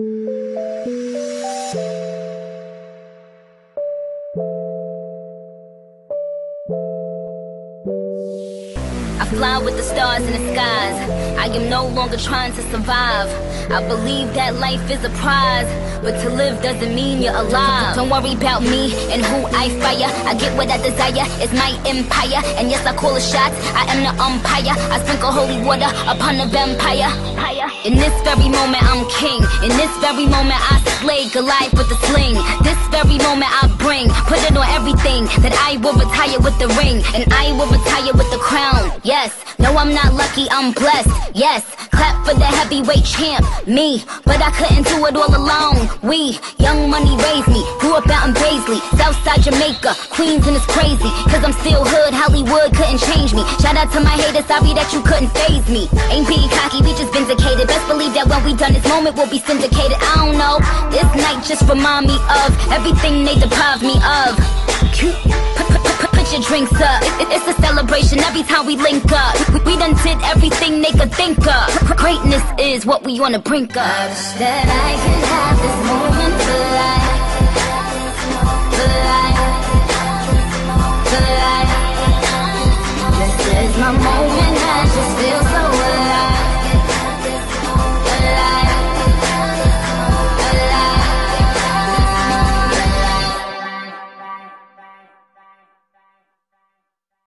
I fly with the stars in the skies. I am no longer trying to survive. I believe that life is a prize, but to live doesn't mean you're alive. Don't worry about me and who I fire. I get what I desire, it's my empire. And yes, I call the shots, I am the umpire. I sprinkle holy water upon the vampire. In this very moment, I'm king. In this very moment, I slay Goliath with the sling. This very moment, I bring, put it on everything. That I will retire with the ring, and I will retire with the crown. No, I'm not lucky, I'm blessed. Yes, clap for the heavyweight champ, me. But I couldn't do it all alone. We, young money raised me, grew up out in Baisley, Southside Jamaica, Queens, and it's crazy. Cause I'm still hood, Hollywood couldn't change me. Shout out to my haters, sorry that you couldn't faze me. Ain't being cocky, we just vindicated. Best believe that when we done this moment, we'll be syndicated. I don't know, this night just remind me of everything they deprived me of. Put, your drinks up. It- it- it's a celebration every time we link up. We, we done did everything they could think of. Greatness is what we wanna bring up. I wish that I could have this moment for life. For life. For life. This is my moment.